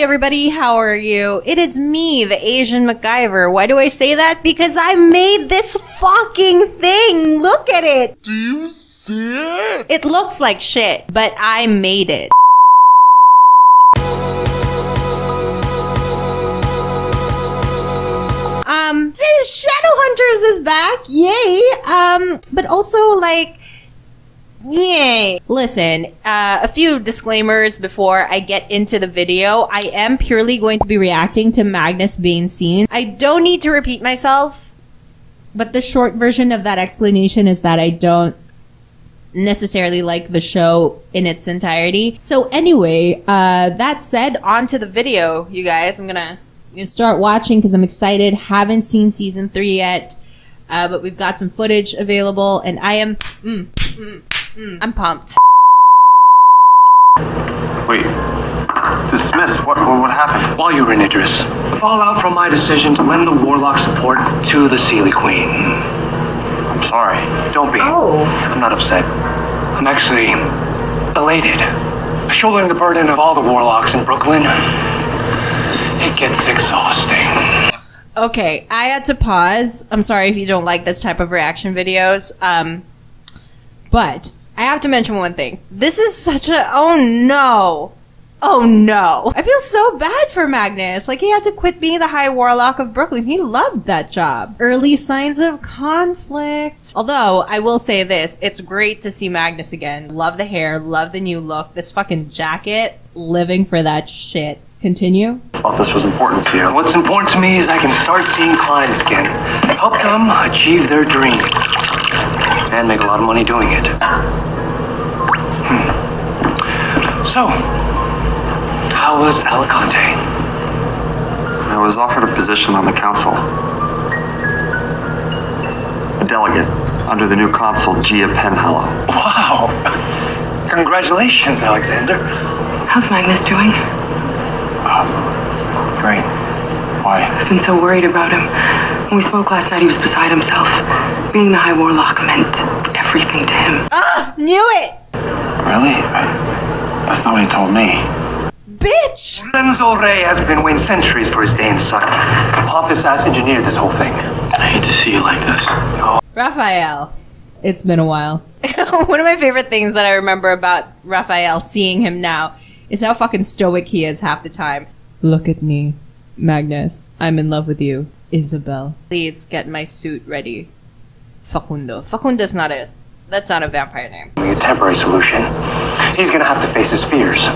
everybody. How are you? It is me, the Asian MacGyver. Why do I say that? Because I made this fucking thing. Look at it. Do you see it? It looks like shit, but I made it. Um, Shadowhunters is back. Yay. Um, but also like Yay! Listen, uh, a few disclaimers before I get into the video. I am purely going to be reacting to Magnus Bane scenes. I don't need to repeat myself, but the short version of that explanation is that I don't necessarily like the show in its entirety. So anyway, uh, that said, on to the video, you guys. I'm gonna, gonna start watching because I'm excited. Haven't seen season three yet. Uh, but we've got some footage available, and I am, mm, mm, mm, I'm pumped. Wait. Dismissed? What, what, what happened? While you were in Idris, the fallout from my decision to lend the Warlock support to the Seelie Queen. I'm sorry. Don't be. Oh. I'm not upset. I'm actually elated. Shouldering the burden of all the Warlocks in Brooklyn, it gets exhausting. Okay, I had to pause. I'm sorry if you don't like this type of reaction videos. Um, but I have to mention one thing. This is such a oh no. Oh no. I feel so bad for Magnus. Like he had to quit being the High Warlock of Brooklyn. He loved that job. Early signs of conflict. Although, I will say this, it's great to see Magnus again. Love the hair, love the new look, this fucking jacket, living for that shit. Continue. thought this was important to you. What's important to me is I can start seeing clients again, help them achieve their dream, and make a lot of money doing it. Hmm. So, how was Alicante? I was offered a position on the council. A delegate under the new consul, Gia Penhallow. Wow! Congratulations, Alexander. How's Magnus doing? Great. Why? I've been so worried about him. When we spoke last night, he was beside himself. Being the High Warlock meant everything to him. Ah, knew it! Really? I, that's not what he told me. Bitch! Lorenzo Rey has been waiting centuries for his day in the sun. Hoppus ass engineered this whole thing. I hate to see you like this. Raphael. It's been a while. One of my favorite things that I remember about Raphael, seeing him now, is how fucking stoic he is half the time. Look at me, Magnus. I'm in love with you, Isabelle. Please get my suit ready. Facundo. Facundo's not a. That's not a vampire name. A temporary solution. He's gonna have to face his fears.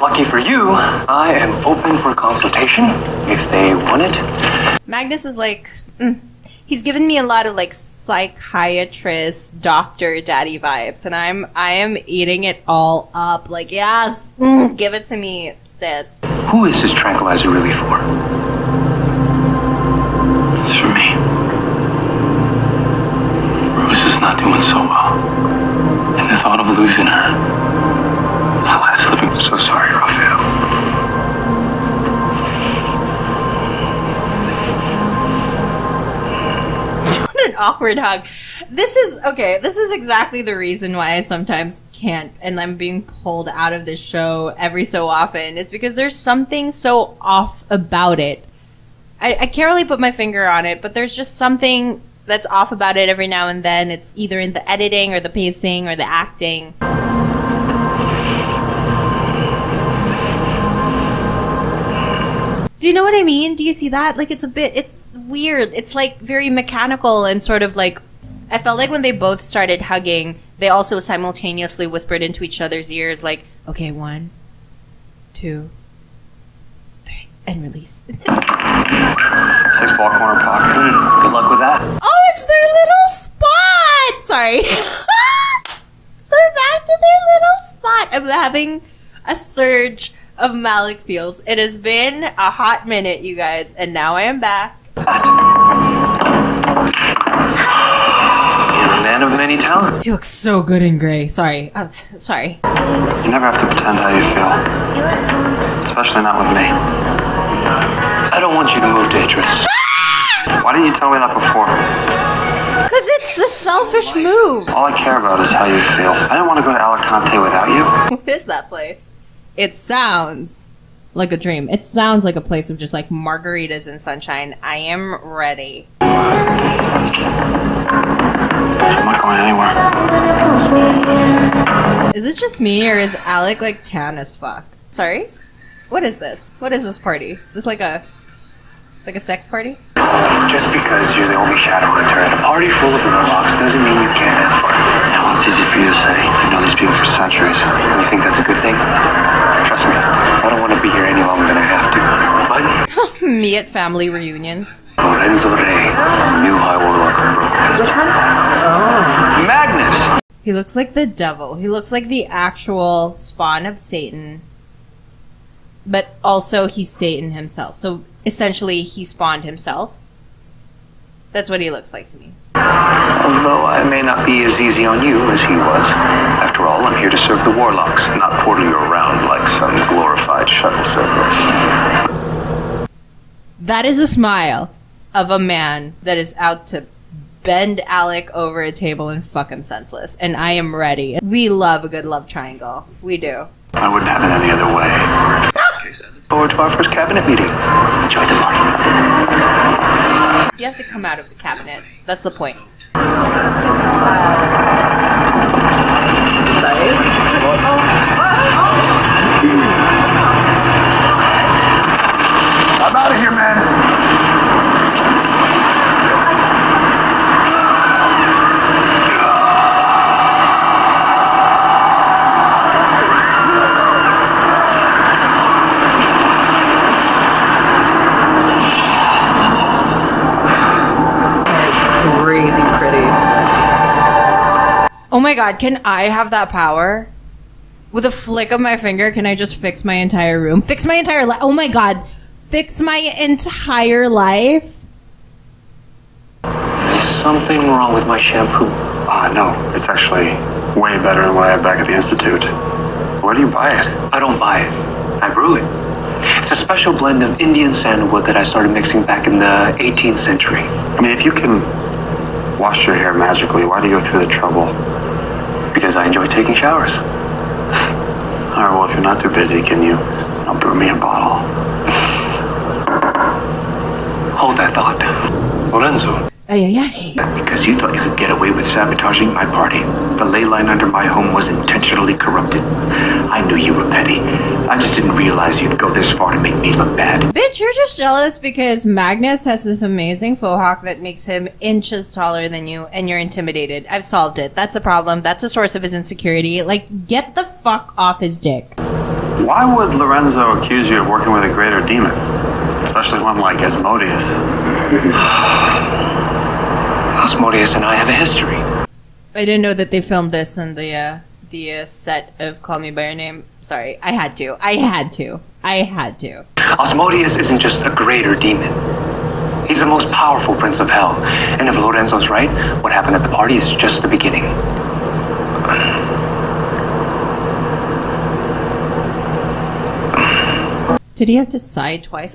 Lucky for you, I am open for consultation if they want it. Magnus is like, mm, he's given me a lot of like psychiatrist, doctor, daddy vibes, and I'm I am eating it all up. Like, yes, mm, give it to me, sis. Who is this tranquilizer really for? It's for me. Rose is not doing so well. And the thought of losing her. Awkward hug. This is okay. This is exactly the reason why I sometimes can't, and I'm being pulled out of this show every so often. Is because there's something so off about it. I, I can't really put my finger on it, but there's just something that's off about it every now and then. It's either in the editing or the pacing or the acting. Do you know what I mean? Do you see that? Like it's a bit it's weird. It's like very mechanical and sort of like I felt like when they both started hugging, they also simultaneously whispered into each other's ears like, "Okay, one, two, three, and release." Six ball corner pocket. Hmm, Good luck with that. oh, it's their little spot. Sorry. They're back to their little spot. I'm having a surge of Malec feels. It has been a hot minute, you guys, and now I am back. You're a man of many talents. He looks so good in gray. Sorry. Uh, I'm sorry. You never have to pretend how you feel. Especially not with me. I don't want you to move to Idris. Ah! Why didn't you tell me that before? Because it's a selfish move. All I care about is how you feel. I didn't want to go to Alicante without you. What is that place? It sounds like a dream. It sounds like a place of just like margaritas and sunshine. I am ready. I'm not going anywhere. Is it just me or is Alec like tan as fuck? Sorry? What is this? What is this party? Is this like a like a sex party? Just because you're the only Shadowhunter at a party full of warlocks doesn't mean you can't have fun. Now, it's easy for you to say. I've known these people for centuries. You think that's a good thing? Trust me, I don't want to be here any longer than I have to. But Me at family reunions. Lorenzo Rey, new High Warlock of Brooklyn. Which one? Oh. Magnus! He looks like the devil. He looks like the actual spawn of Satan. But also he's Satan himself. So essentially he spawned himself. That's what he looks like to me. Although I may not be as easy on you as he was. After all, I'm here to serve the warlocks, not portal you around like some glorified shuttle service. That is a smile of a man that is out to bend Alec over a table and fuck him senseless. And I am ready. We love a good love triangle. We do. I wouldn't have it any other way. Forward to our first cabinet meeting. Enjoy the party. You have to come out of the cabinet. That's the point. I'm my god, can I have that power? With a flick of my finger, can I just fix my entire room? Fix my entire life. Oh my god. Fix my entire life? There's something wrong with my shampoo. Ah, no. It's actually way better than what I had back at the Institute. Where do you buy it? I don't buy it. I brew it. It's a special blend of Indian sandalwood that I started mixing back in the 18th century. I mean, if you can wash your hair magically, why do you go through the trouble? Because I enjoy taking showers. All right, well, if you're not too busy, can you uh, brew me a bottle? Hold that thought. Lorenzo, Ay, ay, ay. because you thought you could get away with sabotaging my party. The ley line under my home was intentionally corrupted. I knew you were petty. I just didn't realize you'd go this far to make me look bad. Bitch, you're just jealous because Magnus has this amazing faux hawk that makes him inches taller than you and you're intimidated. I've solved it. That's a problem. That's a source of his insecurity. Like, get the fuck off his dick. Why would Lorenzo accuse you of working with a greater demon? Especially one like Asmodeus. Asmodeus and I have a history. I didn't know that they filmed this in the uh, the uh, set of Call Me by Your Name. Sorry, I had to. I had to. I had to. Asmodeus isn't just a greater demon. He's the most powerful prince of hell. And if Lorenzo's right, what happened at the party is just the beginning. Did he have to sigh twice?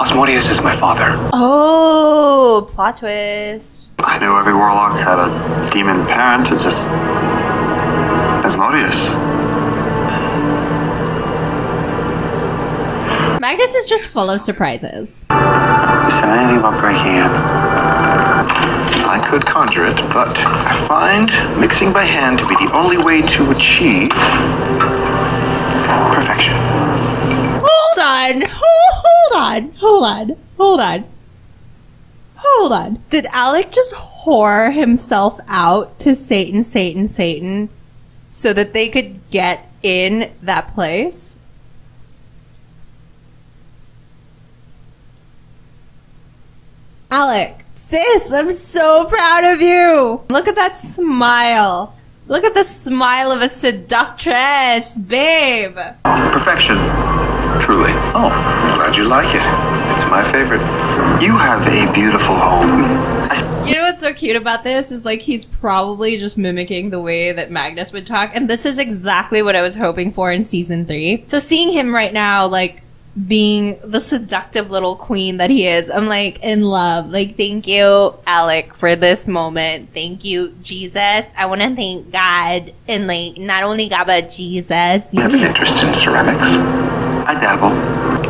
Asmodeus is my father. Oh, plot twist. I knew every warlock had a demon parent. It's just Asmodeus. Magnus is just full of surprises. You said anything about breaking in? I could conjure it, but I find mixing by hand to be the only way to achieve perfection. Hold on. Hold on. Hold on. Hold on. Hold on. Did Alec just whore himself out to Satan, Satan, Satan so that they could get in that place? Alec, sis, I'm so proud of you. Look at that smile. Look at the smile of a seductress, babe. Perfection. You like it. It's my favorite. You have a beautiful home. I- You know what's so cute about this is like he's probably just mimicking the way that Magnus would talk, and this is exactly what I was hoping for in season three. So seeing him right now, like being the seductive little queen that he is, I'm like in love. Like, thank you, Alec, for this moment. Thank you, Jesus. I want to thank God and like not only God but Jesus. You have an interest in ceramics? I dabble.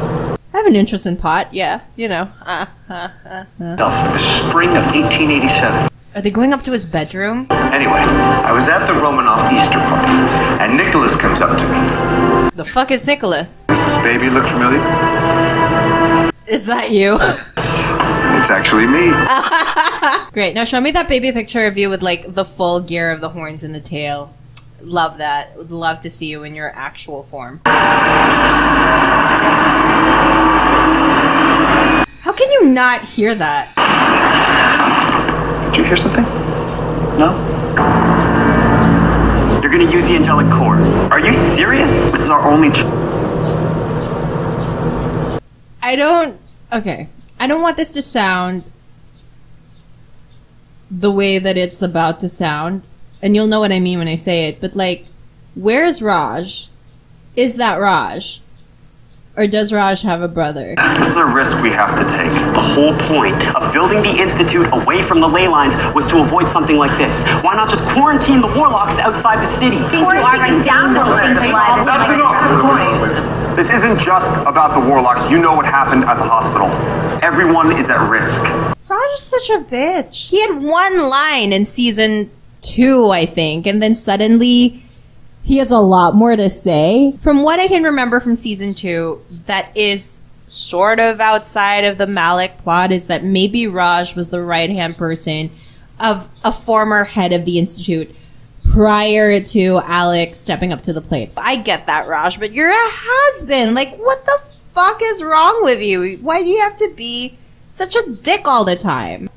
I have an interest in pot. Yeah, you know. Uh, uh, uh, uh. The spring of 1887. Are they going up to his bedroom? Anyway, I was at the Romanov Easter party, and Nicholas comes up to me. The fuck is Nicholas? Does this baby look familiar? Is that you? It's actually me. Great. Now show me that baby picture of you with like the full gear of the horns and the tail. Love that. Would love to see you in your actual form. How can you not hear that? Did you hear something? No? You're gonna use the angelic core. Are you serious? This is our only. Ch- I don't. Okay. I don't want this to sound the way that it's about to sound. And you'll know what I mean when I say it. But, like, where's Raj? Is that Raj? Or does Raj have a brother? this is a risk we have to take. The whole point of building the Institute away from the ley lines was to avoid something like this. Why not just quarantine the warlocks outside the city? Quarantining down those things are. That's enough! This isn't just about the warlocks. You know what happened at the hospital. Everyone is at risk. Raj is such a bitch. He had one line in season two, I think, and then suddenly he has a lot more to say. From what I can remember from season two, that is sort of outside of the Malec plot, is that maybe Raj was the right hand person of a former head of the Institute prior to Alec's stepping up to the plate. I get that, Raj, but you're a husband. Like, what the fuck is wrong with you? Why do you have to be such a dick all the time?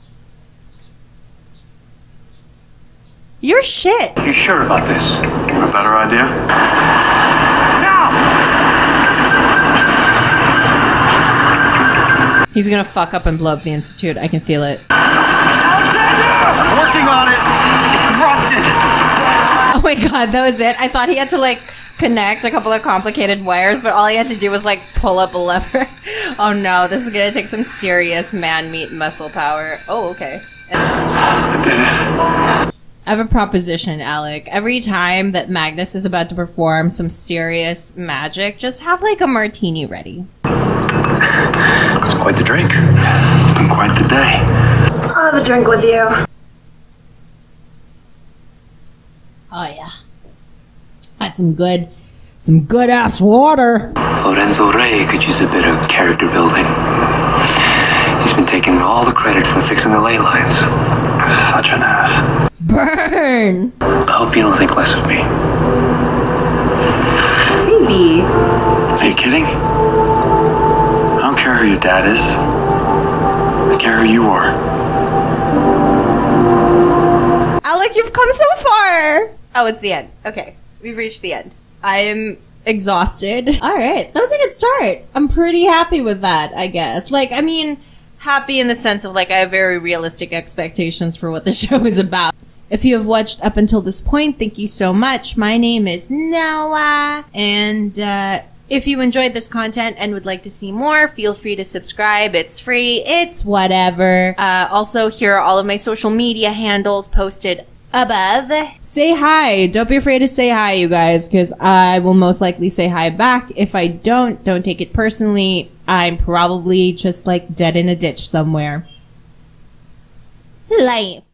You're shit. You sure about this? A better idea? No! He's gonna fuck up and blow up the institute. I can feel it. I'm working on it. It's rusted. Oh my god, that was it. I thought he had to like connect a couple of complicated wires, but all he had to do was like pull up a lever. Oh no, this is gonna take some serious man meat muscle power. Oh, okay. I did it. I have a proposition, Alec. Every time that Magnus is about to perform some serious magic, just have like a martini ready. It's quite the drink. It's been quite the day. I'll have a drink with you. Oh yeah. Had some good some good ass water. Lorenzo Rey could use a bit of character building. He's been taking all the credit for fixing the ley lines. Such an ass. Burn! I hope you don't think less of me. Maybe. Are you kidding? I don't care who your dad is. I care who you are. Alec, you've come so far! Oh, it's the end. Okay. We've reached the end. I am exhausted. Alright, that was a good start. I'm pretty happy with that, I guess. Like, I mean, happy in the sense of like I have very realistic expectations for what the show is about. If you have watched up until this point, thank you so much. My name is Noah, and uh, if you enjoyed this content and would like to see more, feel free to subscribe. It's free. It's whatever. Uh, also, here are all of my social media handles posted above. Say hi. Don't be afraid to say hi, you guys, because I will most likely say hi back. If I don't, don't take it personally. I'm probably just like dead in a ditch somewhere. Life.